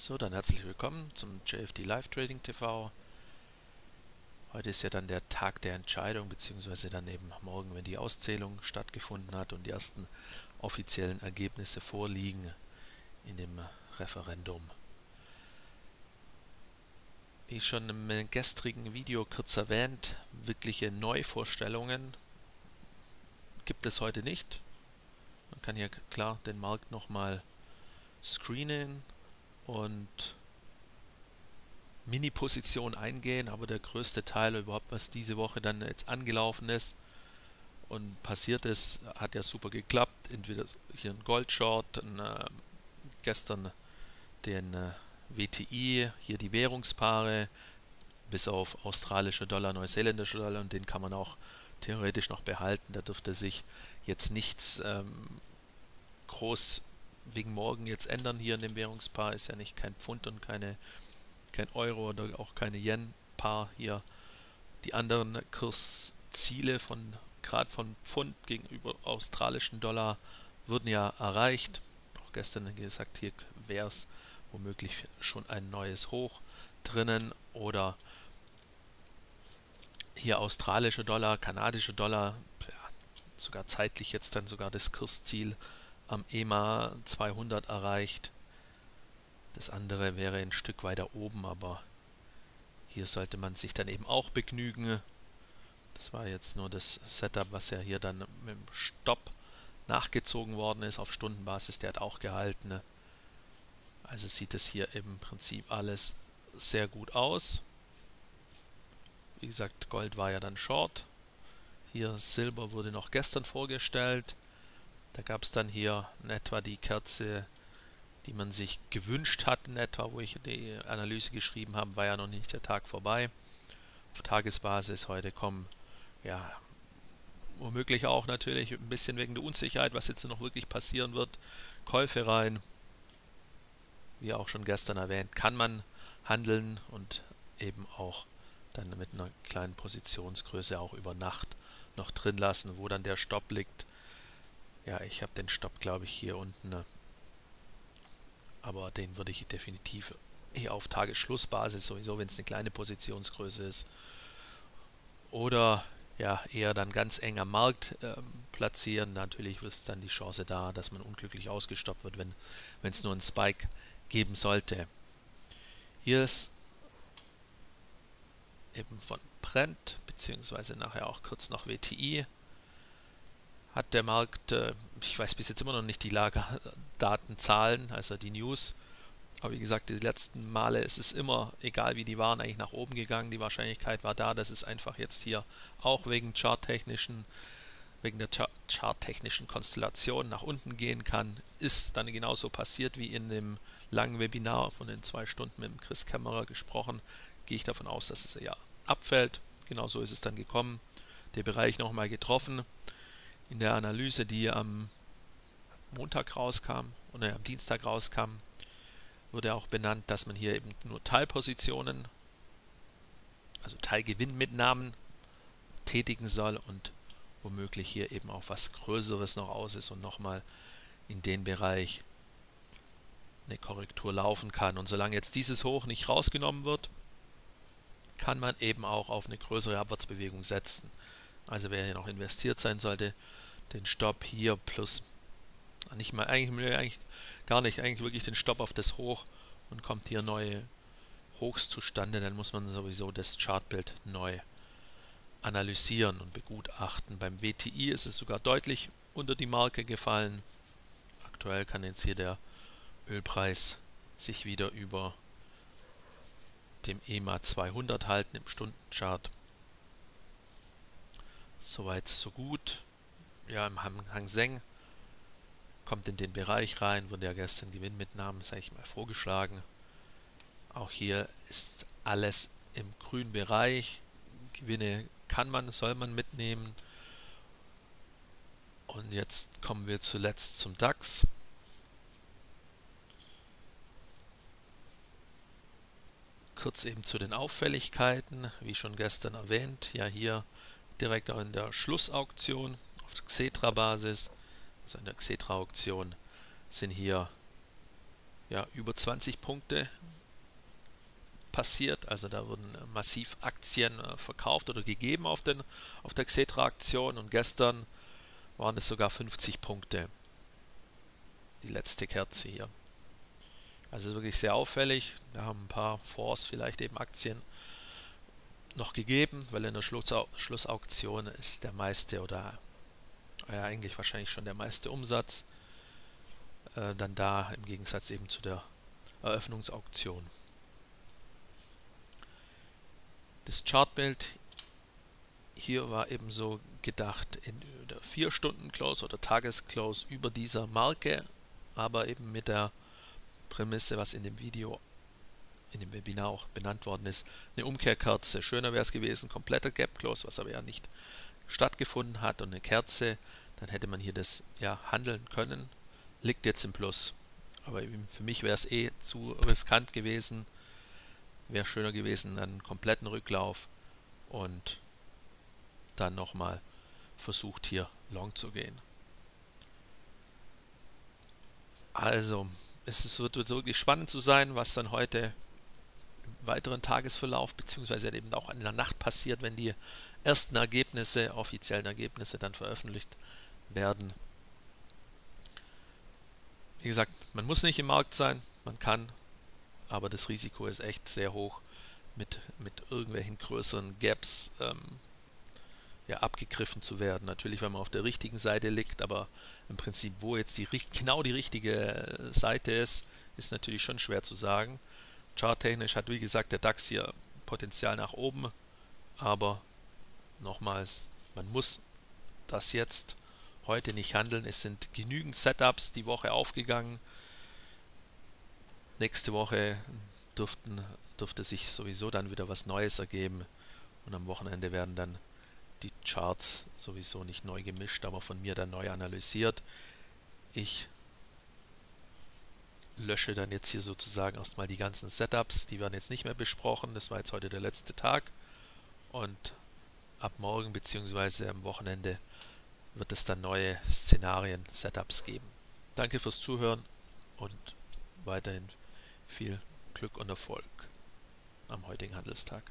So, dann herzlich willkommen zum JFD Live Trading TV. Heute ist ja dann der Tag der Entscheidung, beziehungsweise dann eben morgen, wenn die Auszählung stattgefunden hat und die ersten offiziellen Ergebnisse vorliegen in dem Referendum. Wie schon im gestrigen Video kurz erwähnt, wirkliche Neuvorstellungen gibt es heute nicht. Man kann hier klar den Markt nochmal screenen und Mini-Position eingehen, aber der größte Teil überhaupt, was diese Woche dann jetzt angelaufen ist und passiert ist, hat ja super geklappt. Entweder hier ein Gold-Short, äh, gestern den äh, WTI, hier die Währungspaare, bis auf australischer Dollar, neuseeländischer Dollar und den kann man auch theoretisch noch behalten. Da dürfte sich jetzt nichts ähm, groß wegen morgen jetzt ändern hier in dem Währungspaar. Ist ja nicht kein Pfund und keine, kein Euro oder auch keine Yen-Paar hier. Die anderen Kursziele von gerade von Pfund gegenüber australischen Dollar wurden ja erreicht. Auch gestern gesagt, hier wäre es womöglich schon ein neues Hoch drinnen oder hier australische Dollar, kanadische Dollar, ja, sogar zeitlich jetzt dann sogar das Kursziel am EMA 200 erreicht. Das andere wäre ein Stück weiter oben, aber hier sollte man sich dann eben auch begnügen. Das war jetzt nur das Setup, was ja hier dann mit dem Stopp nachgezogen worden ist auf Stundenbasis. Der hat auch gehalten. Also sieht es hier im Prinzip alles sehr gut aus. Wie gesagt, Gold war ja dann Short. Hier Silber wurde noch gestern vorgestellt. Da gab es dann hier in etwa die Kerze, die man sich gewünscht hat, in etwa, wo ich die Analyse geschrieben habe, war ja noch nicht der Tag vorbei. Auf Tagesbasis heute kommen, ja, womöglich auch natürlich ein bisschen wegen der Unsicherheit, was jetzt noch wirklich passieren wird, Käufe rein. Wie auch schon gestern erwähnt, kann man handeln und eben auch dann mit einer kleinen Positionsgröße auch über Nacht noch drin lassen, wo dann der Stopp liegt ja, ich habe den Stopp, glaube ich, hier unten. Ne? Aber den würde ich definitiv hier auf Tagesschlussbasis, sowieso, wenn es eine kleine Positionsgröße ist. Oder ja, eher dann ganz eng am Markt äh, platzieren. Natürlich ist dann die Chance da, dass man unglücklich ausgestoppt wird, wenn es nur einen Spike geben sollte. Hier ist eben von Brent, beziehungsweise nachher auch kurz noch WTI hat der Markt, äh, ich weiß bis jetzt immer noch nicht die Lagerdatenzahlen, also die News, aber wie gesagt, die letzten Male ist es immer, egal wie die waren, eigentlich nach oben gegangen. Die Wahrscheinlichkeit war da, dass es einfach jetzt hier auch wegen charttechnischen, wegen der charttechnischen Konstellation nach unten gehen kann. Ist dann genauso passiert wie in dem langen Webinar von den zwei Stunden mit dem Chris Kämmerer gesprochen. Gehe ich davon aus, dass es ja abfällt. Genauso ist es dann gekommen. Der Bereich nochmal getroffen in der Analyse, die am Montag rauskam oder am Dienstag rauskam, wurde auch benannt, dass man hier eben nur Teilpositionen, also Teilgewinnmitnahmen tätigen soll und womöglich hier eben auch was Größeres noch aus ist und nochmal in den Bereich eine Korrektur laufen kann. Und solange jetzt dieses Hoch nicht rausgenommen wird, kann man eben auch auf eine größere Abwärtsbewegung setzen. Also wer hier noch investiert sein sollte, den Stopp hier plus nicht mal eigentlich, eigentlich gar nicht, eigentlich wirklich den Stopp auf das Hoch und kommt hier neue Hochs zustande, dann muss man sowieso das Chartbild neu analysieren und begutachten. Beim WTI ist es sogar deutlich unter die Marke gefallen. Aktuell kann jetzt hier der Ölpreis sich wieder über dem EMA 200 halten im Stundenchart. Soweit so gut. Ja, im Hang Seng kommt in den Bereich rein, wurde ja gestern Gewinnmitnahmen, sage ich mal, vorgeschlagen. Auch hier ist alles im grünen Bereich. Gewinne kann man, soll man mitnehmen. Und jetzt kommen wir zuletzt zum DAX. Kurz eben zu den Auffälligkeiten, wie schon gestern erwähnt, ja hier direkt auch in der Schlussauktion auf Xetra-Basis, also in der Xetra-Auktion, sind hier ja, über 20 Punkte passiert. Also da wurden massiv Aktien äh, verkauft oder gegeben auf, den, auf der Xetra-Aktion und gestern waren es sogar 50 Punkte. Die letzte Kerze hier. Also wirklich sehr auffällig. Da haben ein paar Fonds vielleicht eben Aktien noch gegeben, weil in der Schlussau Schlussauktion ist der meiste oder ja, eigentlich wahrscheinlich schon der meiste Umsatz äh, dann da im Gegensatz eben zu der Eröffnungsauktion. Das Chartbild hier war eben so gedacht in der 4-Stunden-Close oder Tagesclose über dieser Marke, aber eben mit der Prämisse, was in dem Video, in dem Webinar auch benannt worden ist, eine Umkehrkerze. Schöner wäre es gewesen, kompletter Gap Close, was aber ja nicht stattgefunden hat und eine Kerze, dann hätte man hier das ja handeln können. Liegt jetzt im Plus. Aber für mich wäre es eh zu riskant gewesen. Wäre schöner gewesen, einen kompletten Rücklauf und dann nochmal versucht hier long zu gehen. Also, es wird, wirklich spannend zu sein, was dann heute weiteren Tagesverlauf beziehungsweise eben auch in der Nacht passiert, wenn die ersten Ergebnisse, offiziellen Ergebnisse dann veröffentlicht werden. Wie gesagt, man muss nicht im Markt sein, man kann, aber das Risiko ist echt sehr hoch, mit, mit irgendwelchen größeren Gaps ähm, ja, abgegriffen zu werden. Natürlich, wenn man auf der richtigen Seite liegt, aber im Prinzip, wo jetzt die, genau die richtige äh, Seite ist, ist natürlich schon schwer zu sagen. Charttechnisch hat, wie gesagt, der DAX hier Potenzial nach oben, aber nochmals, man muss das jetzt heute nicht handeln. Es sind genügend Setups die Woche aufgegangen. Nächste Woche dürften, dürfte sich sowieso dann wieder was Neues ergeben und am Wochenende werden dann die Charts sowieso nicht neu gemischt, aber von mir dann neu analysiert. Ich lösche dann jetzt hier sozusagen erstmal die ganzen Setups, die werden jetzt nicht mehr besprochen. Das war jetzt heute der letzte Tag und ab morgen bzw. am Wochenende wird es dann neue Szenarien, Setups geben. Danke fürs Zuhören und weiterhin viel Glück und Erfolg am heutigen Handelstag.